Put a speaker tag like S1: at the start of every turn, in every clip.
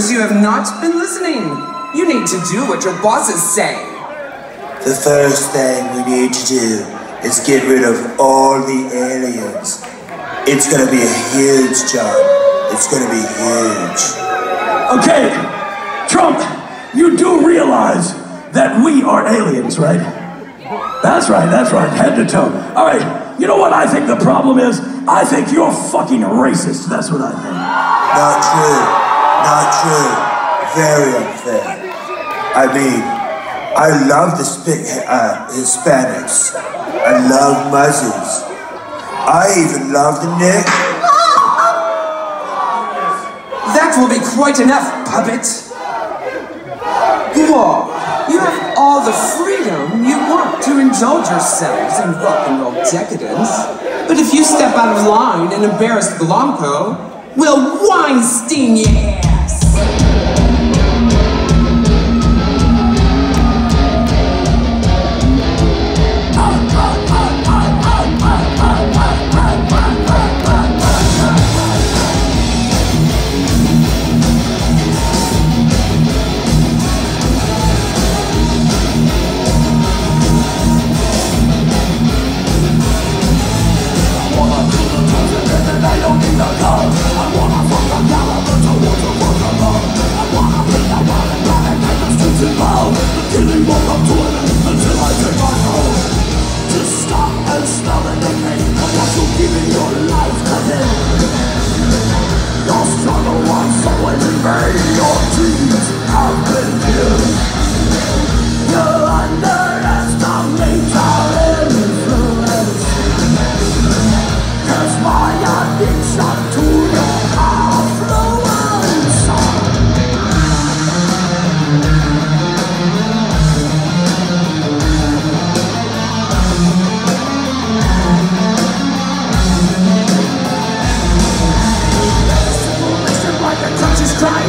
S1: appears you have not been listening. You need to do what your bosses say.
S2: The first thing we need to do is get rid of all the aliens. It's gonna be a huge job. It's gonna be huge.
S3: Okay, Trump, you do realize that we are aliens, right? That's right, that's right, head to toe. All right, you know what I think the problem is? I think you're fucking racist. That's what I think.
S2: Not true. Not true. Very unfair. I mean, I love the uh, Hispanics. I love Muslims. I even love the Nick.
S1: That will be quite enough, puppet. Whoa, you have all the freedom you want to indulge yourselves in rock and roll decadence. But if you step out of line and embarrass Glomco, we'll Weinstein your ass.
S3: is involved killing won't come to until I take my home Just stop and smell the decay. Of what you keep in your life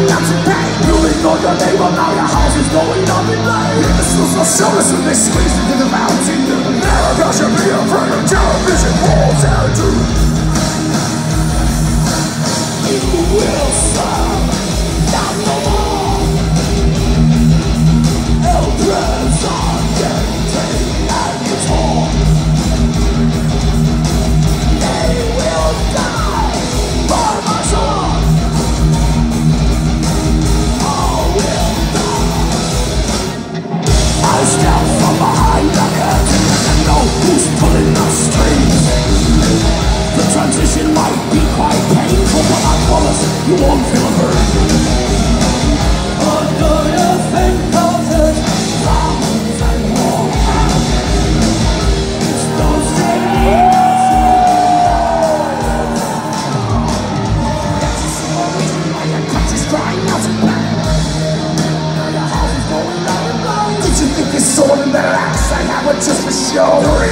S4: not to pay.
S3: You ignore your name, but now your house is going up in flames Even
S4: the schools will show us when they squeeze into the mountain.
S3: There's a